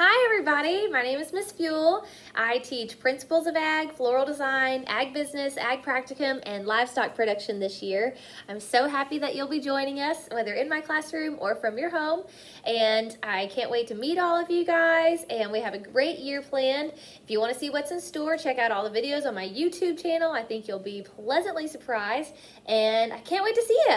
Hi everybody, my name is Miss Fewell. I teach Principles of Ag, Floral Design, Ag Business, Ag Practicum, and Livestock Production this year. I'm so happy that you'll be joining us, whether in my classroom or from your home. And I can't wait to meet all of you guys, and we have a great year planned. If you want to see what's in store, check out all the videos on my YouTube channel. I think you'll be pleasantly surprised, and I can't wait to see you.